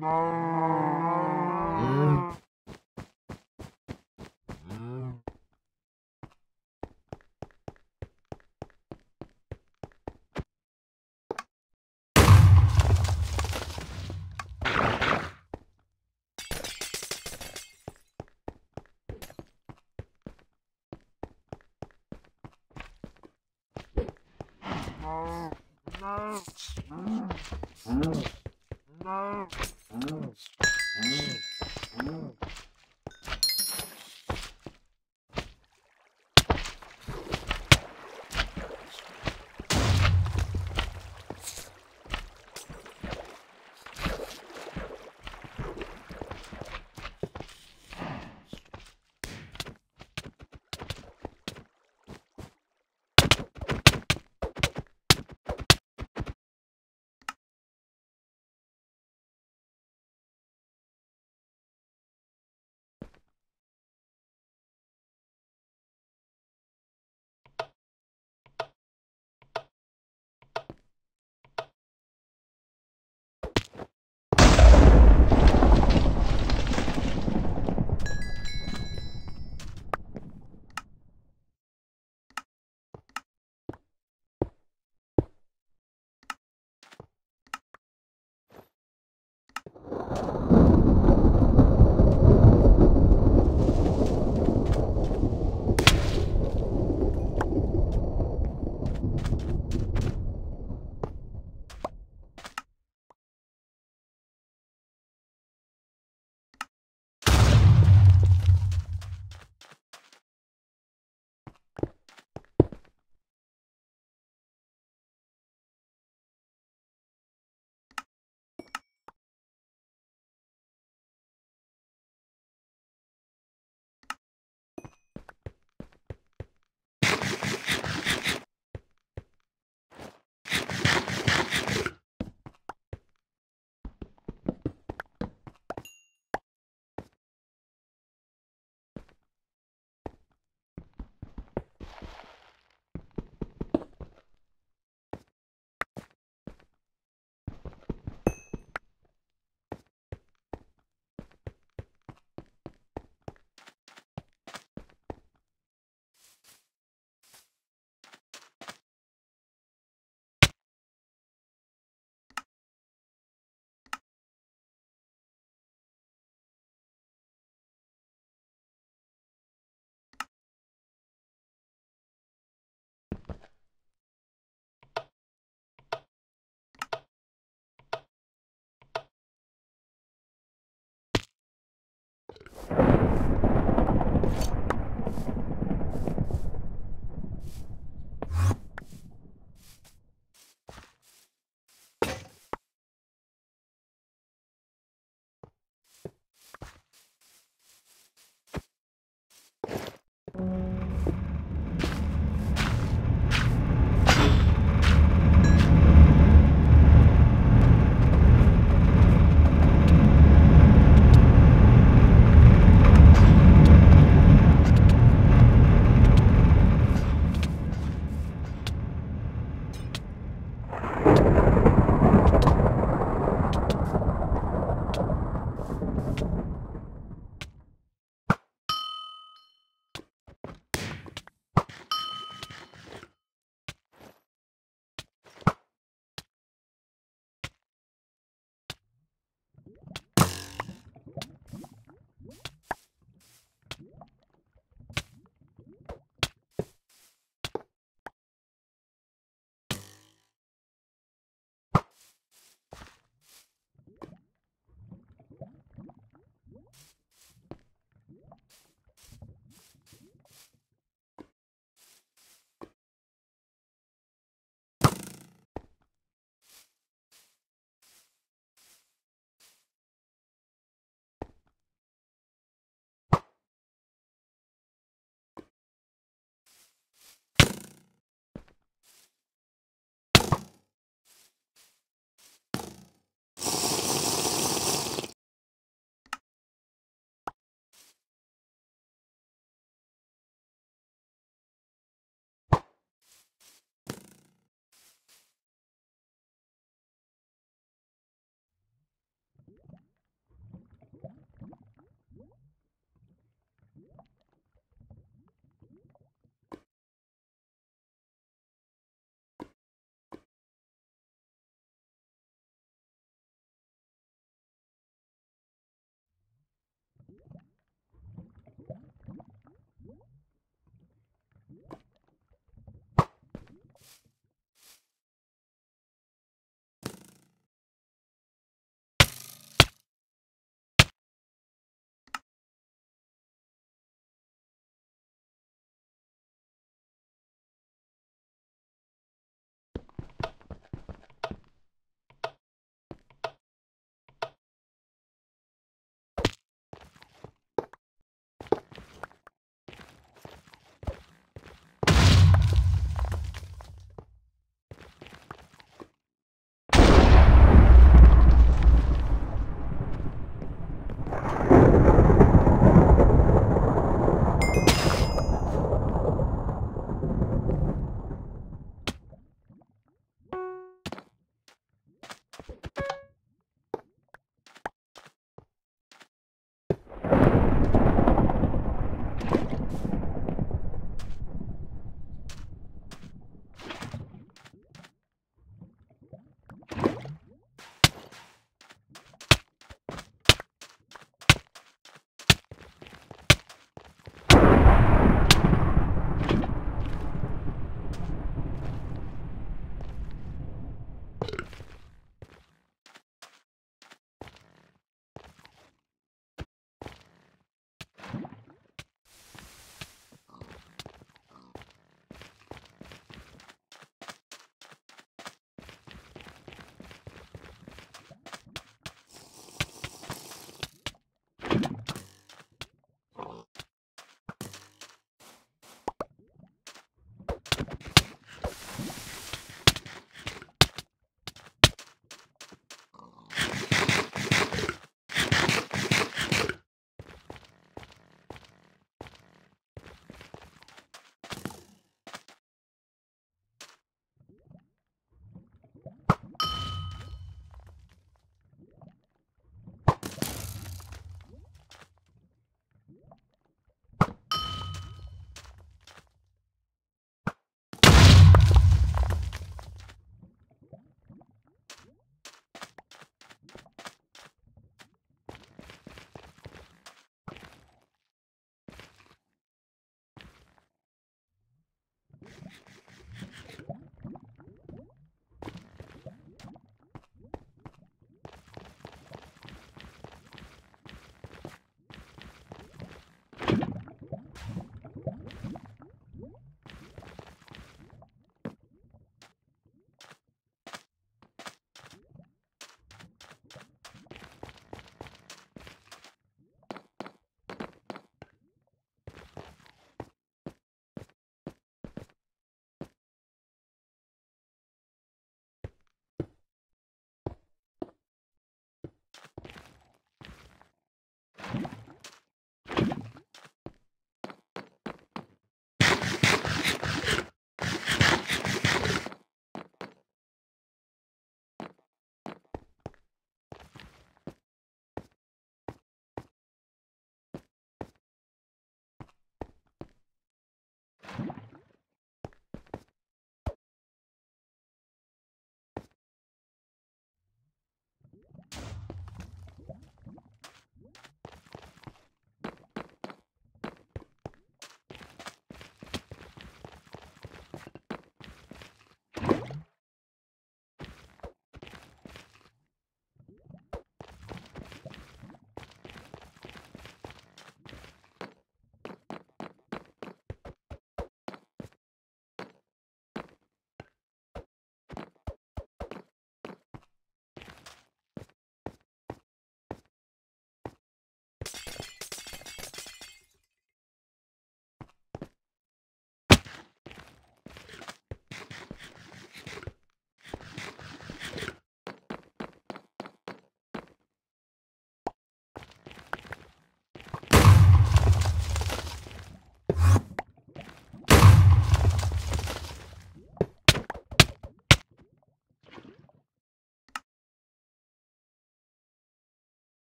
No. you